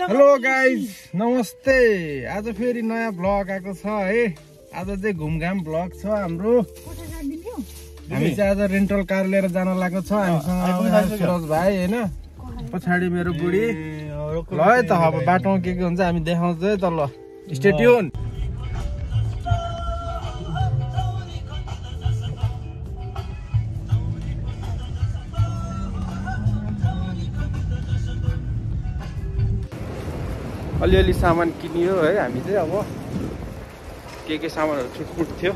Hello guys नमस्ते आज फेरि नयाँ ब्लग आएको छ है। आज चाहिँ घुमघाम ब्लग छ हाम्रो। हामी चाहिँ आज रेन्टल कार लिएर जान लागेको छ। हामीसँग सुरज भाइ होइन? पछाडि मेरो बुढी। ल है त अब बाटोमा के के हुन्छ हामी देखाउँछ है त ल। स्टेट्युन अलिअलि सामान किनियो है हामी चाहिँ अब। के के सामानहरू छुटफुट थियो?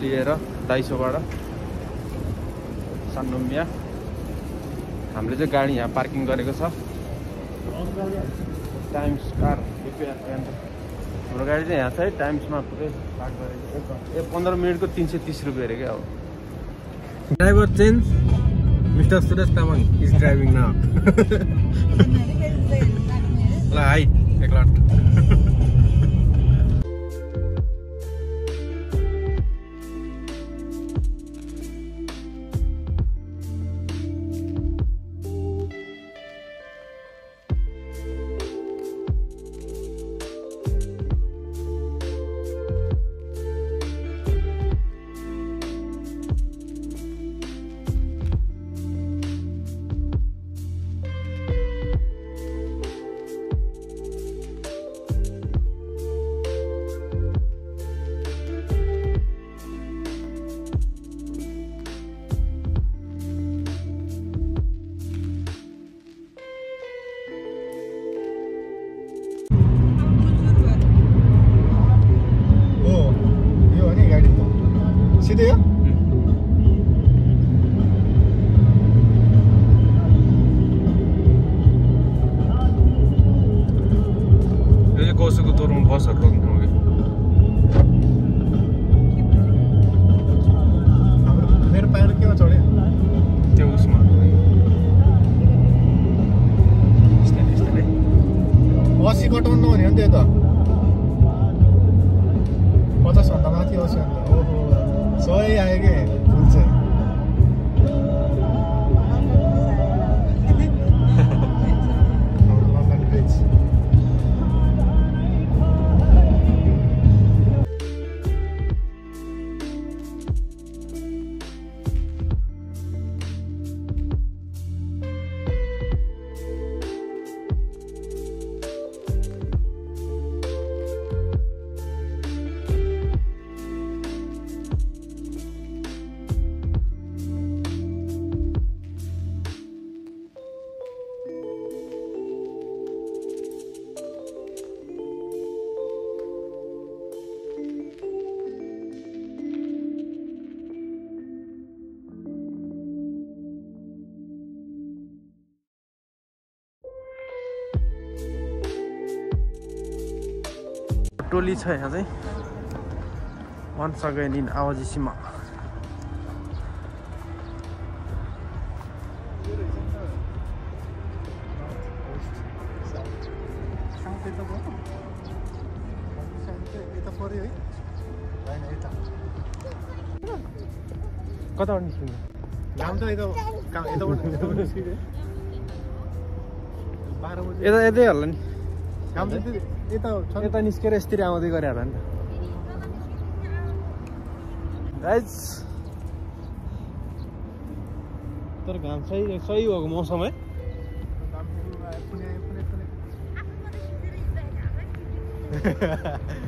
लिएर दाइसोबाट। सान्डुम्बिया हामीले चाहिँ गाडी यहाँ पार्किङ गरेको छ। टाइम्स कार हाम्रो गाडी चाहिँ यहाँ छ है टाइम्समा पुरै पार्क गरेको ए पन्ध्र मिनटको तिन सय तिस रुपियाँ अरे क्या अब driver change mister Suresh Tamang is driving न ल हाई एकलट brauchst du gucken. टोली छ यहाँ चाहिँ। वान्स अगेन इन आवाजी सीमा कताबाट निस्किनु यता यतै होला नि। यता छ। यता निस्केर यसरी आउँदै गरे होला नि त। गाइज तर घाम सही सही भएको मौसम है?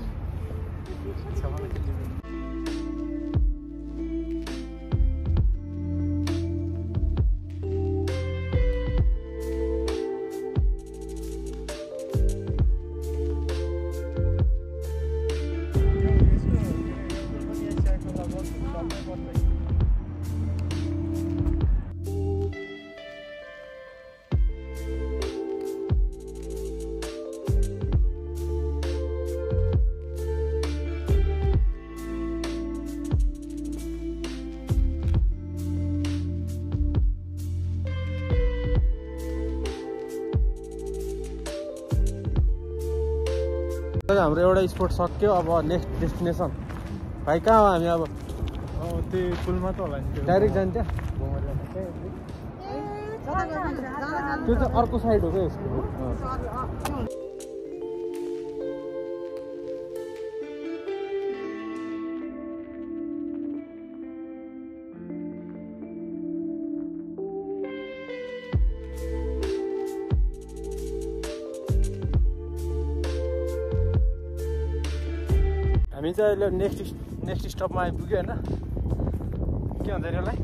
हाम्रो एउटा स्पोट सक्यो अब नेक्स्ट डेस्टिनेसन भाइ कहाँ हो हामी अब? अब त्यो पुलमा त होला नि डाइरेक्ट जान्छ। त्यो चाहिँ अर्को साइड हो क्या चाहिँ अहिले नेक्स्ट नेक्स्ट स्टपमा आइपुग्यो होइन के भन्छ यसलाई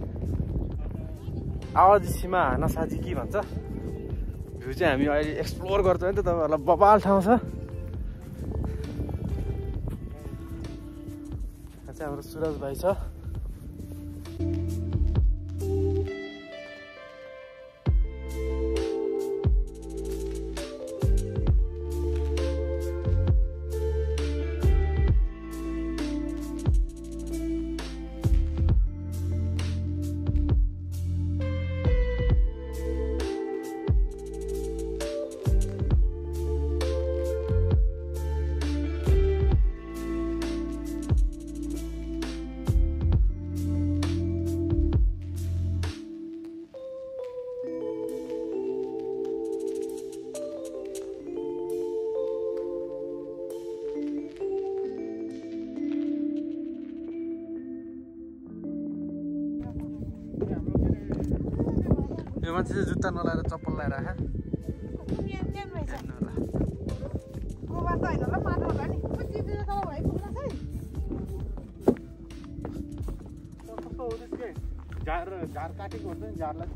आवाज सीमा नसाजी के भन्छ भ्यू चाहिँ हामी अहिले एक्सप्लोर गर्छौँ नि त तपाईँहरूलाई बबाल ठाउँ छ चाहिँ हाम्रो सुरज भाइ छ मान्छे चाहिँ जुत्ता नलाएर चप्पल लगाएर झार झार काटेको हुन्छ नि झारलाई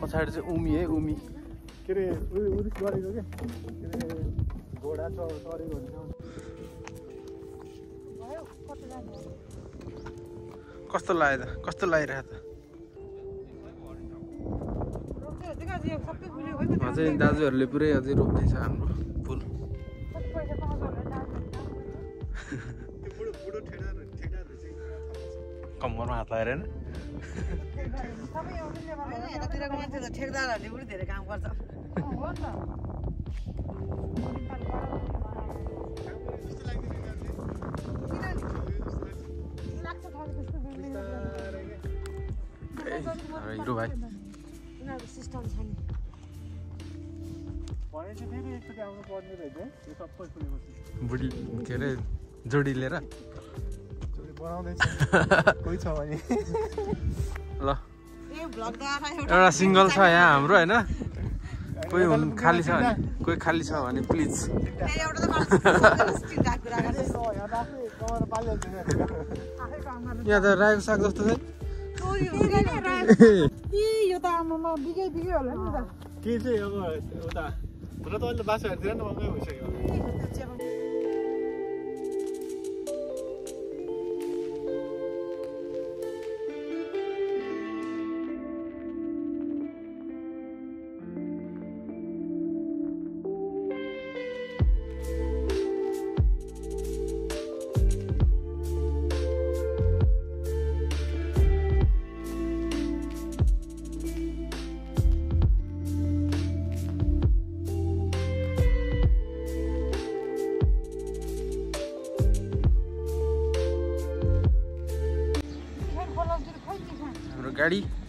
पछाडि चाहिँ उमी है उमी के अरे उयो उरिस गरेको क्या कस्तो लाग्यो त कस्तो लागिरहेको त चाहिँ दाजुहरूले पुरै अझै रोप्दैछ हाम्रो फुल। कम्मरमा हात लगाएर होइन। यतातिरको मान्छे त ठेकदारहरूले पनि धेरै काम गर्छ। हिरो भाइ सिस्टम छ नि भनेपछि फेरि एकचोटि आउनु पर्ने रहेछ है यो सबै फुलेपछि बुढी के अरे जोडी लिएर? बनाउँदैछ कोही छ भने ल एउटा सिङ्गल छ यहाँ हाम्रो होइन? कोही हुनु खाली छ भने कोही खाली छ भने प्लिज। यहाँ त रायोको साग जस्तो छ इ यो त आमामा बिगै बिगै होला नि त के चाहिँ अब उता हुन त अहिले बासाहरूतिर नि महँगै भइसक्यो हाम्रो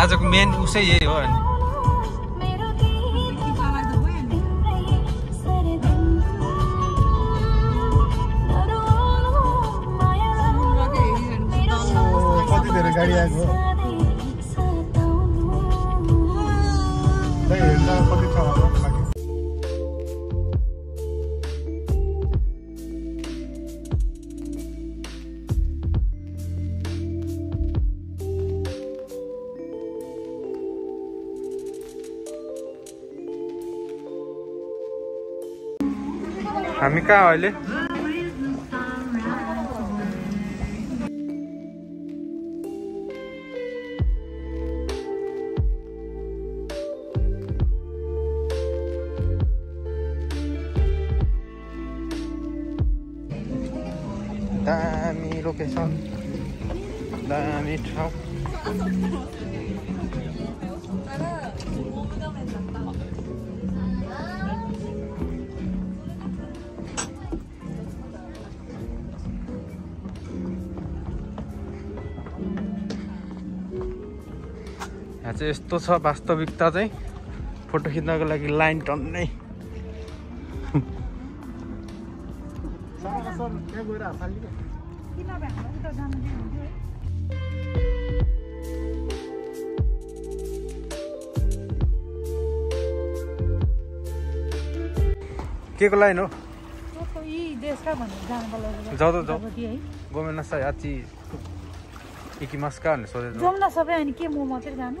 आजको मेन उसै यही हो अनि। टिकालाई त हामी कहाँ अहिले दामी लोकेसन दामी ठाउँ यस्तो छ वास्तविकता चाहिँ। फोटो खिच्नको लागि लाइन टन्नै। के को लाइन हो? जाऊ त जाऊ। साई आची इकिमास्का भनेर सोधेको। जाउँ न सबै अनि के म मात्रै जानु?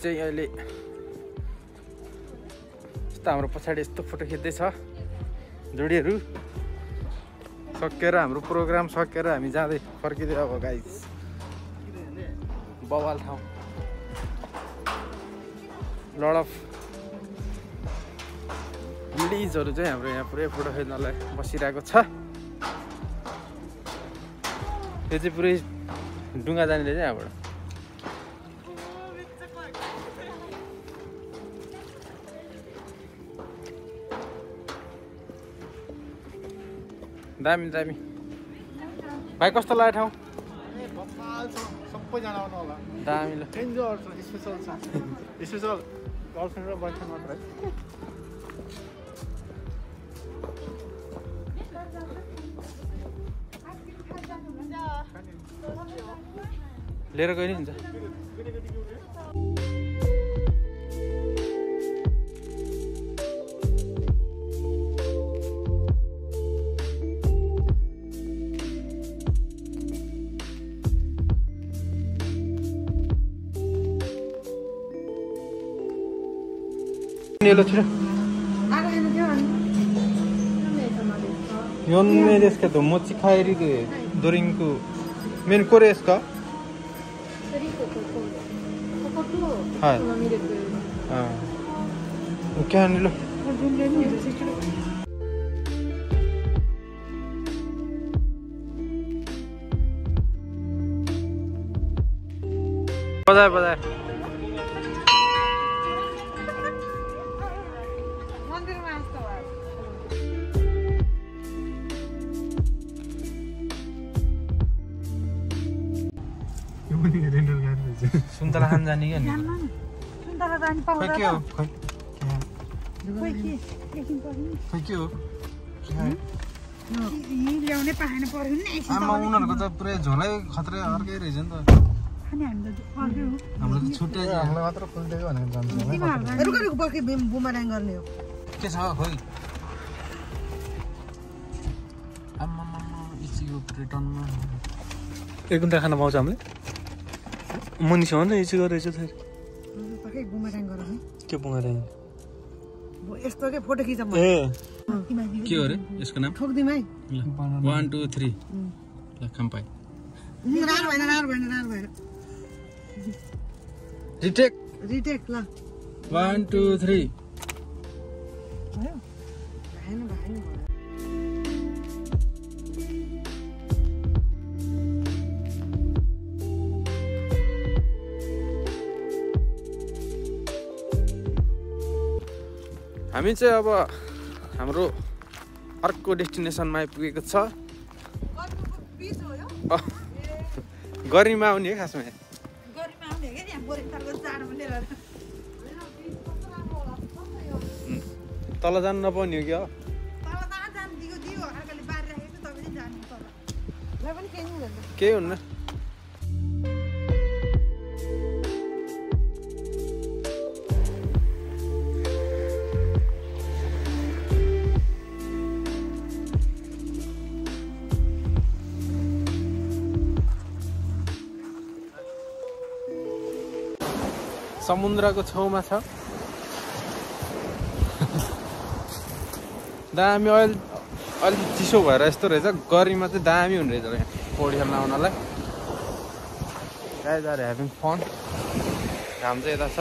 चाहिँ अहिले यस्तो हाम्रो पछाडि यस्तो फोटो खिच्दैछ। जोडीहरू सकेर हाम्रो प्रोग्राम सकेर हामी जाँदै फर्किँदै अब गाइस बवाल ठाउँ। लड अफ लेडिजहरू चाहिँ हाम्रो यहाँ पुरै फोटो खिच्नलाई बसिरहेको छ। यो चाहिँ पुरै डुङ्गा जानेले चाहिँ यहाँबाट। दामी दामी। भाइ कस्तो लाग्यो ठाउँ? दामी ल। स्पेसल छ। स्पेसल गर्लफ्रेन्ड र बोयफ्रेन्ड मात्र है। लिएर गयो 入れてる4名ですけど持ち帰りでドリンク、はい、メですか？ドリンクここと、はい、このミルク。जाने क्या खै के हो खै खोइ के? एकछिन पर्यो नि। खै के हो? यी ल्याउनै पाएन पर्यो नि। एकछिन आमा त उनीहरूको त पुरै झोलै खत्रै अर्कै रहेछ नि त। अनि हामी त अर्कै हो हाम्रो त छुट्टै छ। हामीलाई मात्र फुल दिएको भनेर जान्छ। तिमीहरूलाई रुक रुक पर्खि बुमराङ गर्ने हो। के छ खोइ? रिटर्नमा एक घन्टा खाना पाउँछ हामीले? मुनि छ भने इची गरेछ फेरि पर्खि बुमराङ गरौँ है के पुगेर यस्तो के फोटो खिच म ए के हो अरे यसको नाम है वान टू थ्री ल खाम्पाई भएन भएन भएन रिटेक रिटेक ल वान टू थ्री भयो हामी चाहिँ अब हाम्रो अर्को डेस्टिनेसनमा आइपुगेको छ। अह, गर्मीमा आउने है खासमा। तल जानु नपाउने हो क्या तल कहाँ जानु समुद्रको छेउमा छ। दामी अहिले अलिक चिसो भएर यस्तो रहेछ। गर्मीमा चाहिँ दामी हुने रहेछ यहाँ पौडी खेल्न आउनलाई। गाइज आर ह्याभिङ फन घाम चाहिँ यता छ।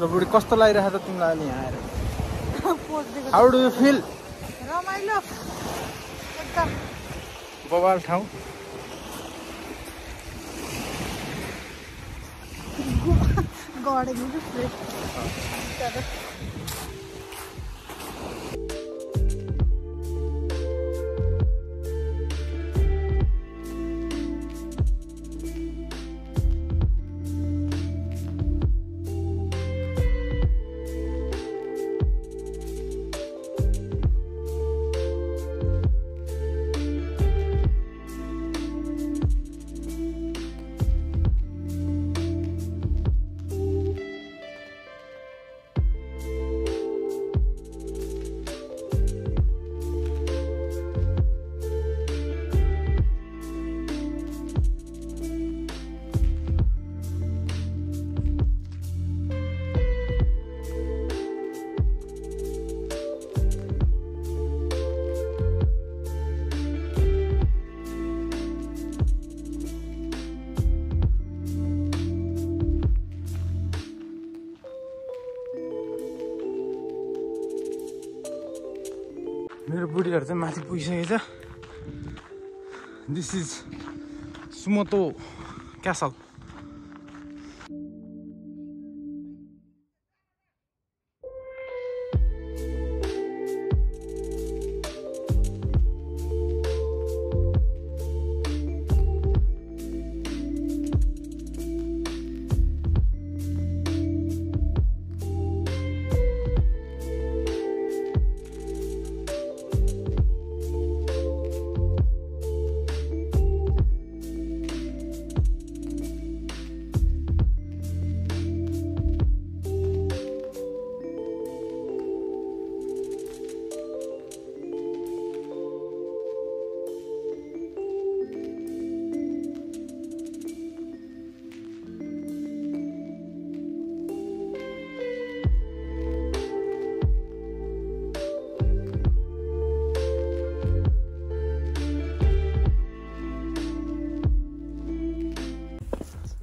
ल बुढी कस्तो लागिरहेको छ तिमीलाई अहिले यहाँ आएर हाउ डु यु फिल रमाइलो। बबाल ठाउँ। गडेको बुढीहरू चाहिँ माथि पुगिसकेको छ। दिस इज सुमतो क्यासल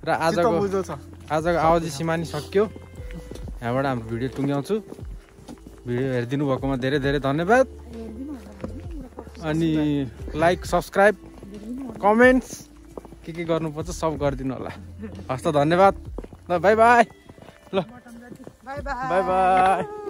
र आजको आजको आवाजी सीमा नि सक्यो। यहाँबाट हाम्रो भिडियो टुङ्ग्याउँछु। भिडियो हेरिदिनु भएकोमा धेरै धेरै धन्यवाद। अनि लाइक सब्सक्राइब कमेन्ट्स के के गर्नुपर्छ सब गरिदिनु होला। हस् त धन्यवाद। ल बाई बाई। ल। Bye bye.